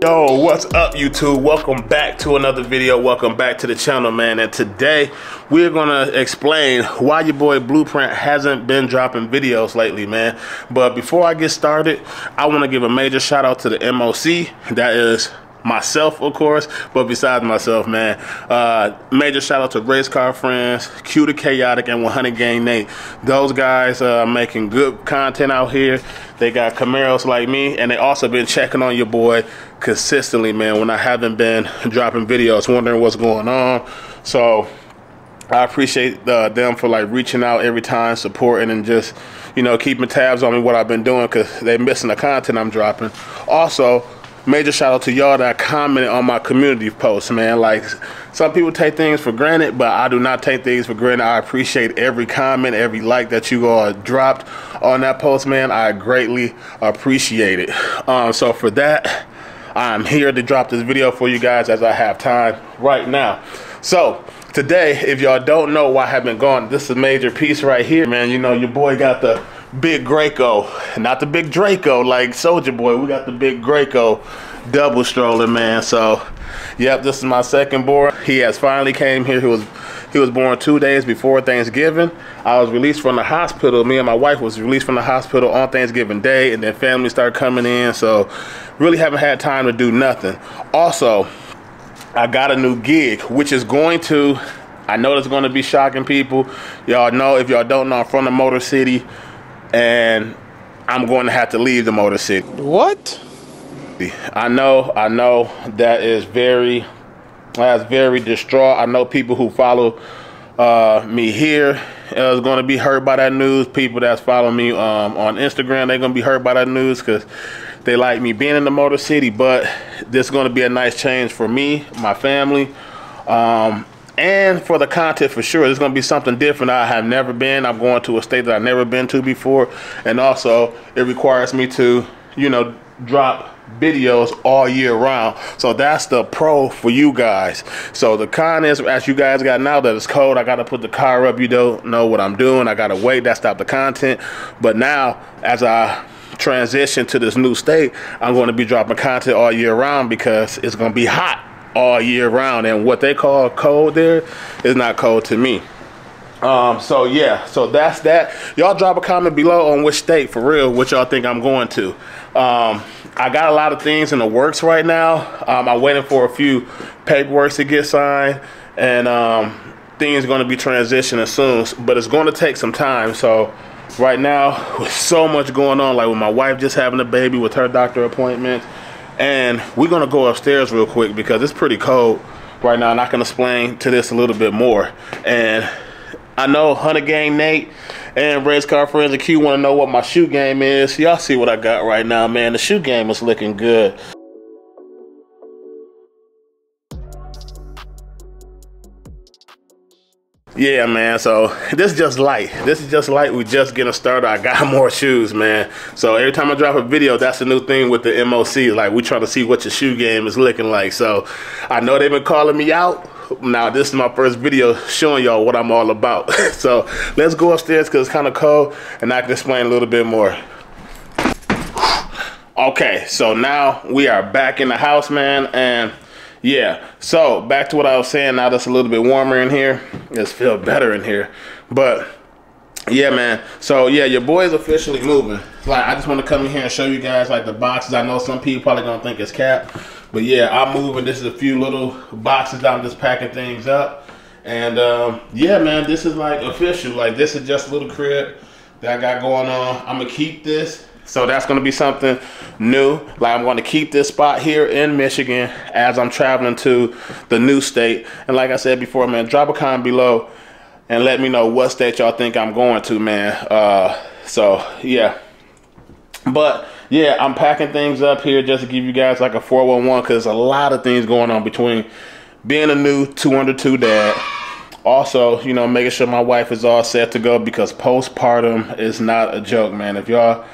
Yo, what's up YouTube? Welcome back to another video. Welcome back to the channel, man. And today we're gonna explain why your boy Bluprint hasn't been dropping videos lately, man. But before I get started, I wanna give a major shout out to the MOC. That is myself, of course, but besides myself, man, uh, major shout out to Race Car Friends, Que the Chaotic, and 100 Grand Nate. Those guys uh, making good content out here. They got Camaros like me, and they also been checking on your boy consistently, man, when I haven't been dropping videos, wondering what's going on. So I appreciate uh, them for like reaching out every time, supporting, and just you know keeping tabs on me what I've been doing because they missing the content I'm dropping. Also, major shout out to y'all that commented on my community posts, man. Like some people take things for granted, but I do not take things for granted. I appreciate every comment, every like that you all dropped on that post, man. I greatly appreciate it. Um, so for that, I'm here to drop this video for you guys as I have time right now. So today, if y'all don't know why I have been gone, this is a major piece right here, man. You know, your boy got the big Graco, not the big Draco like Soldier Boy. We got the big Graco double stroller, man. So, yep, this is my second boy. He has finally came here. He was he was born two days before Thanksgiving. I was released from the hospital. Me and my wife was released from the hospital on Thanksgiving Day, and then family started coming in. So, really haven't had time to do nothing. Also, I got a new gig, which is going to I know it's going to be shocking people. Y'all know, if y'all don't know, I'm from the Motor City and I'm going to have to leave the Motor City. What? I know, I know that is very, that's very distraught. I know people who follow uh, me here is going to be hurt by that news. People that's following me um, on Instagram, they're going to be hurt by that news because they like me being in the Motor City. But this is going to be a nice change for me, my family. Um, and for the content for sure it's going to be something different i have never been i'm going to a state that i've never been to before and also it requires me to you know drop videos all year round. So that's the pro for you guys. So the con is as you guys got now that it's cold i got to put the car up. You don't know what i'm doing. I gotta wait. That stop the content. But now as i transition to this new state i'm going to be dropping content all year round because it's going to be hot all year round. And what they call cold there is not cold to me. Um, so yeah, so that's that. Y'all drop a comment below on which state for real, which y'all think I'm going to. Um, I got a lot of things in the works right now. Um, I'm waiting for a few paperwork to get signed and um, things going to be transitioning soon, but it's going to take some time. So right now, with so much going on, like with my wife just having a baby with her doctor appointment, and we're gonna go upstairs real quick because it's pretty cold right now and I can explain to this a little bit more. And I know Hundred Grand Nate and Race Car Friends and Que wanna know what my shoe game is. Y'all see what I got right now, man. The shoe game is looking good. Yeah, man. So this is just light. This is just light. We just getting started. I got more shoes, man. So every time I drop a video, that's the new thing with the MOC. Like we trying to see what your shoe game is looking like. So I know they've been calling me out. Now this is my first video showing y'all what I'm all about. so let's go upstairs because it's kind of cold and I can explain a little bit more. Okay, so now we are back in the house, man, and yeah. So back to what i was saying now that's a little bit warmer in here. It's feel better in here. But yeah man. So yeah your boy is officially moving. Like i just want to come in here and show you guys like the boxes. I know some people probably gonna think it's cap but yeah i'm moving this is a few little boxes i'm just packing things up and um, yeah man this is like official like this is just a little crib that i got going on i'm gonna keep this so that's to be something new. Like I'm to keep this spot here in Michigan as I'm traveling to the new state. And like I said before, man, drop a comment below and let me know what state y'all think I'm going to, man. Uh, so yeah. But yeah, I'm packing things up here just to give you guys like a 411 because a lot of things going on between being a new 202 dad. Also, you know, making sure my wife is all set to go because postpartum is not a joke, man. If y'all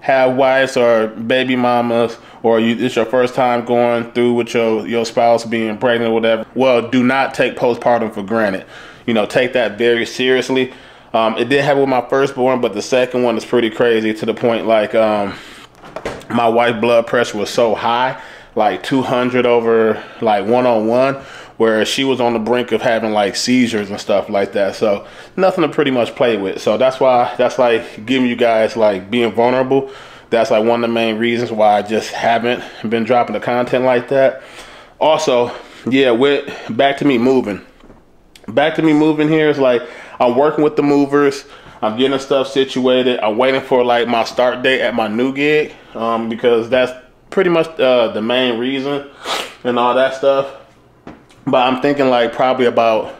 have wives or baby mamas or you, it's your first time going through with your, your spouse being pregnant or whatever, well, do not take postpartum for granted. You know, take that very seriously. Um, it did happen with my firstborn, but the second one is pretty crazy to the point like um, my white blood pressure was so high like 200 over like one on one, where she was on the brink of having like seizures and stuff like that. So nothing to pretty much play with. So that's why that's like giving you guys like being vulnerable. That's like one of the main reasons why I just haven't been dropping the content like that. Also, yeah, with back to me moving. Back to me moving here is like I'm working with the movers. I'm getting stuff situated. I'm waiting for like my start date at my new gig um, because that's pretty much uh, the main reason and all that stuff. But I'm thinking like probably about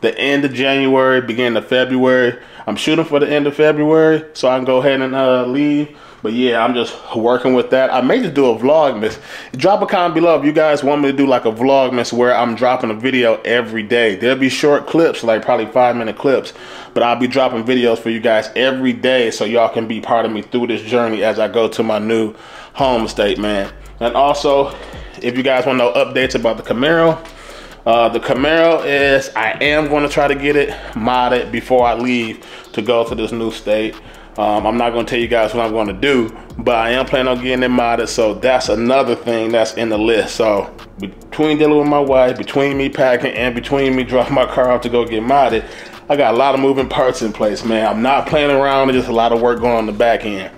the end of January, beginning of February. I'm shooting for the end of February so I can go ahead and uh, leave. But yeah, I'm just working with that. I may just do a vlogmas. Drop a comment below if you guys want me to do like a vlogmas where I'm dropping a video every day. There'll be short clips, like probably five minute clips. But I'll be dropping videos for you guys every day so y'all can be part of me through this journey as I go to my new home state, man. And also, if you guys want to know updates about the Camaro, uh, the Camaro is, I am going to try to get it modded before I leave to go to this new state. Um, I'm not going to tell you guys what I'm going to do, but I am planning on getting it modded. So that's another thing that's in the list. So between dealing with my wife, between me packing, and between me dropping my car off to go get modded, I got a lot of moving parts in place, man. I'm not playing around. There's just a lot of work going on the back end.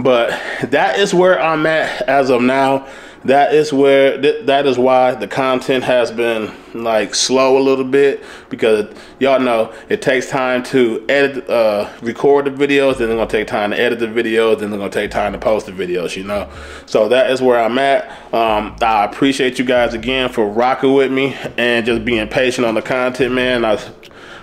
But that is where I'm at as of now that is where th that is why the content has been like slow a little bit because y'all know it takes time to edit uh record the videos then it's gonna take time to edit the videos then it's gonna take time to post the videos you know? So that is where i'm at. Um i appreciate you guys again for rocking with me and just being patient on the content man. I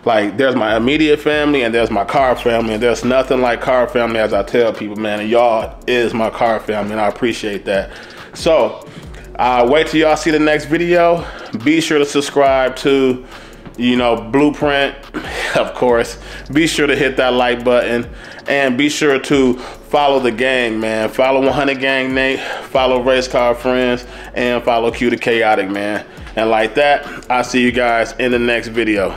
like there's my immediate family and there's my car family and there's nothing like car family as i tell people man. And y'all is my car family and i appreciate that so, uh, wait till y'all see the next video. Be sure to subscribe to, you know, Bluprint, of course. Be sure to hit that like button and be sure to follow the gang, man. Follow 100 Grand Nate, follow Race Car Friends, and follow Que the Chaotic, man. And like that, I'll see you guys in the next video.